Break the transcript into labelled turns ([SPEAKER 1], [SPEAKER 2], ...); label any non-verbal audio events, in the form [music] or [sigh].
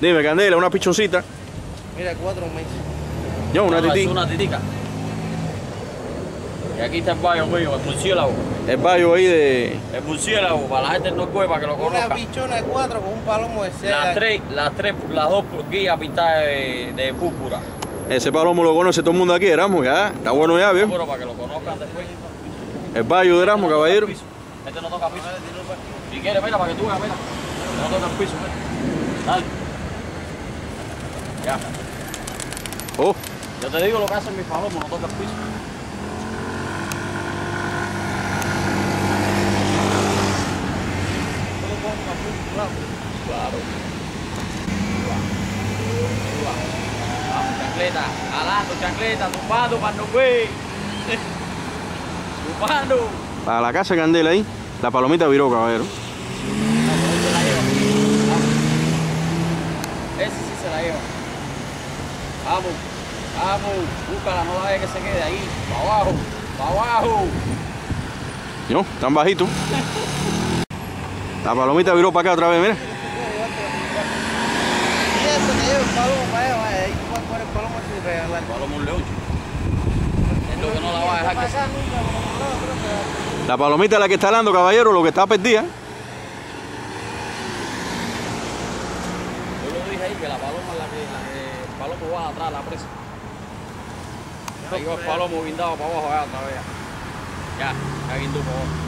[SPEAKER 1] Dime, Candela, una pichoncita.
[SPEAKER 2] Mira, cuatro meses.
[SPEAKER 1] Yo, una
[SPEAKER 3] No, es
[SPEAKER 1] tití.
[SPEAKER 3] Una titica. Y aquí está el baño mío, el murciélago.
[SPEAKER 1] El bayo ahí de.
[SPEAKER 3] El murciélago, para la gente no cueva para que lo
[SPEAKER 2] Una
[SPEAKER 3] conozca.
[SPEAKER 2] pichona de cuatro con un palomo de seis.
[SPEAKER 3] Las tres, las tres, las dos guías pintadas de, de púrpura.
[SPEAKER 1] Ese palomo lo conoce todo el mundo aquí, Erasmo, ya. Está bueno ya, ¿vio?
[SPEAKER 3] Pero para que lo conozcan después.
[SPEAKER 1] El bayo de Erasmo, caballero.
[SPEAKER 3] Este no toca piso. Si quieres, mira, para que tú veas, mira. Este no toca el piso, mira. Dale. Ya. Yo te digo lo que hacen mis palomos, no toca el piso. Claro. Vamos, chancleta, alando, chancleta, tumbando para no. [laughs] Tumbando.
[SPEAKER 1] para la casa de Candela ahí. La palomita viró, caballero.
[SPEAKER 3] Se la lleva. Vamos. Ese sí se la lleva. Vamos, vamos, búscala, no la dejes que se quede ahí. Para abajo, para abajo.
[SPEAKER 1] Yo, tan bajito. La palomita viró para acá otra vez, mira.
[SPEAKER 2] Y eso te lleva el palomo para allá, vaya. Ahí tú vas a coger el palomo sin regalar.
[SPEAKER 3] Palomo un león. Es lo que no la va a dejar que se...
[SPEAKER 1] La palomita es la que está hablando, caballero, lo que está perdida.
[SPEAKER 3] Yo lo dije ahí que la paloma es la que, la que palomo va atrás, la presa. Ahí va el palomo guindado para abajo allá otra vez. Ya, ya guindó para abajo.